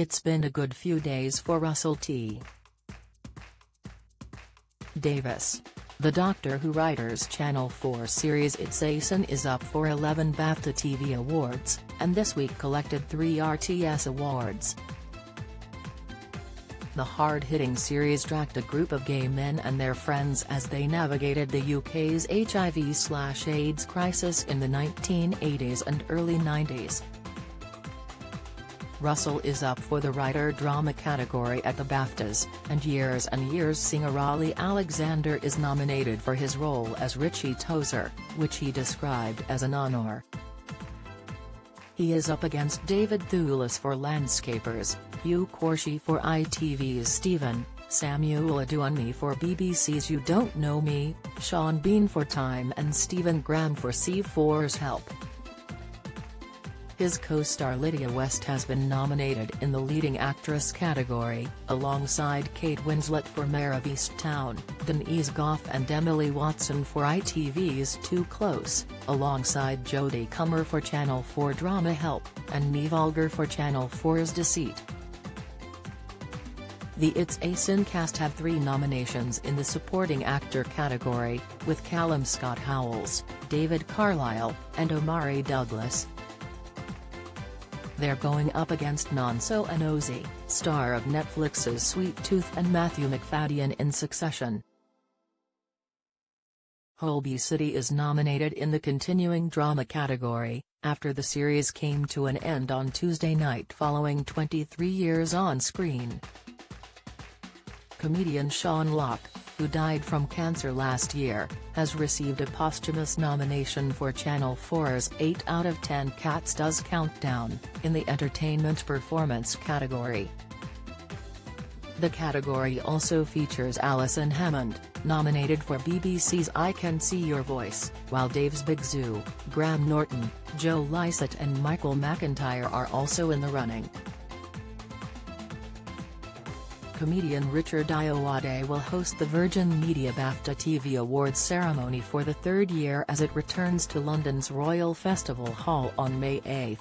It's been a good few days for Russell T. Davies. The Doctor Who Writers Channel 4 series It's a Sin is up for 11 BAFTA TV awards, and this week collected 3 RTS awards. The hard-hitting series tracked a group of gay men and their friends as they navigated the UK's HIV-AIDS crisis in the 1980s and early 90s. Russell is up for the writer drama category at the BAFTAs, and Years and Years singer Olly Alexander is nominated for his role as Ritchie Tozer, which he described as an honour. He is up against David Thewlis for Landscapers, Hugh Quarshie for ITV's Stephen, Samuel Adewunmi for BBC's You Don't Know Me, Sean Bean for Time and Stephen Graham for C4's Help. His co-star Lydia West has been nominated in the Leading Actress category, alongside Kate Winslet for Mare of Easttown, Denise Gough and Emily Watson for ITV's Too Close, alongside Jodie Comer for Channel 4 Drama Help, and Niamh Algar for Channel 4's Deceit. The It's a Sin cast have three nominations in the Supporting Actor category, with Callum Scott Howells, David Carlyle, and Omari Douglas. They're going up against Nonso Anozie, star of Netflix's Sweet Tooth and Matthew Macfadyen in Succession. Holby City is nominated in the Continuing Drama category, after the series came to an end on Tuesday night following 23 years on screen comedian Sean Lock, who died from cancer last year, has received a posthumous nomination for Channel 4's 8 out of 10 Cats Does Countdown, in the Entertainment Performance category. The category also features Alison Hammond, nominated for BBC's I Can See Your Voice, while Dave's Big Zuu, Graham Norton, Joe Lycett and Michael McIntyre are also in the running comedian Richard Ayoade will host the Virgin Media BAFTA TV Awards ceremony for the third year as it returns to London's Royal Festival Hall on May 8.